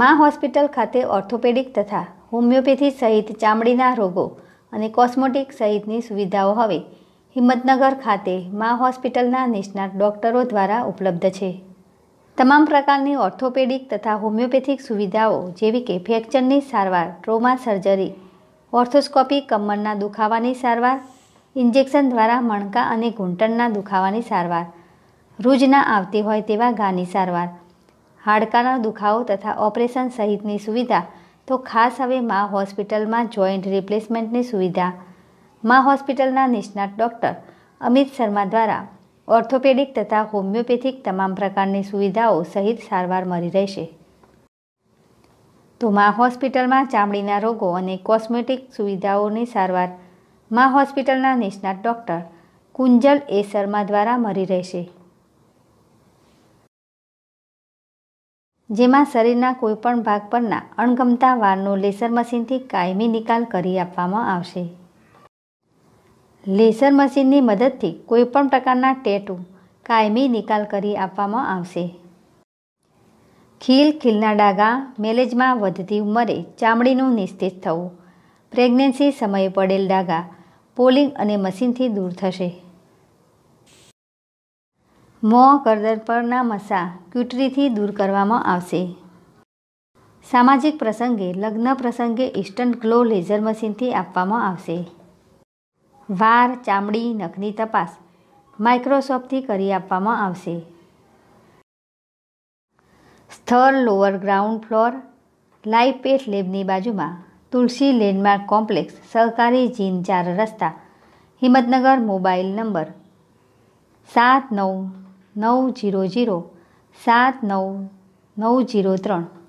મા હોસ્પિટલ ખાતે ઓર્થોપેડિક તથા હોમિયોપેથી સહિત ચામડીના રોગો અને કોસ્મેટિક સહિતની સુવિધાઓ હવે હિંમતનગર ખાતે મા હોસ્પિટલના નિષ્ણાત ડોક્ટરો દ્વારા ઉપલબ્ધ છે. તમામ પ્રકારની ઓર્થોપેડિક તથા હોમિયોપેથિક સુવિધાઓ જેવી કે ફ્રેક્ચરની સારવાર, ટ્રોમા સર્જરી, ઓર્થોસ્કોપી કમરના દુખાવાની સારવાર, ઇન્જેક્શન દ્વારા મણકા અને ઘૂંટણના દુખાવાની સારવાર રૂજ ના આવતી હોય તેવા ગાની સારવાર હાડકાનો દુખાવો તથા ઓપરેશન સહિતની સુવિધા, તો ખાસ હવે મા હોસ્પિટલમાં જોઈન્ટ રિપ્લેસમેન્ટની સુવિધા. મા હોસ્પિટલના નિષ્ણાત ડૉક્ટર અમિત શર્મા દ્વારા ઓર્થોપેડિક તથા હોમિયોપેથિક તમામ પ્રકારની સુવિધાઓ સહિત સારવાર મળી રહેશે. તો મા હોસ્પિટલમાં ચામડીના રોગો અને કોસ્મેટિક સુવિધાઓની સારવાર મા હોસ્પિટલના નિષ્ણાત ડૉક્ટર કુંજલ એ શર્મા દ્વારા મળી રહેશે. જેમાં શરીરના કોઈપણ ભાગ પરના અણગમતા વારનો લેસર મશીનથી કાયમી નિકાલ કરી આપવામાં આવશે. લેસર મશીનની મદદથી કોઈપણ પ્રકારના ટેટુ કાયમી નિકાલ કરી આપવામાં આવશે. ખીલ ખીલના ડાઘા મેલેજમાં વધતી ઉંમરે ચામડીનું નિસ્તેજ થવું. પ્રેગ્નન્સી સમયે પડેલ ડાઘા પોલિંગ અને મશીનથી દૂર થશે. મોં કરદર પરના મસા ક્યુટરીથી દૂર કરવામાં આવશે. સામાજિક પ્રસંગે, લગ્ન પ્રસંગે ઇન્સ્ટન્ટ ગ્લો લેઝર મશીનથી આપવામાં આવશે. વાર, ચામડી, નખની તપાસ માઇક્રોસોફ્ટથી કરી આપવામાં આવશે. સ્થળ, lower ground floor, live pet લેબની બાજુમાં, તુલસી લેન્ડમાર્ક કોમ્પ્લેક્સ, સહકારી જીન ચાર રસ્તા, હિંમતનગર મોબાઈલ નંબર સાત નવ નવ જીરો જીરો સાત નવ નવ જીરો ત્રણ.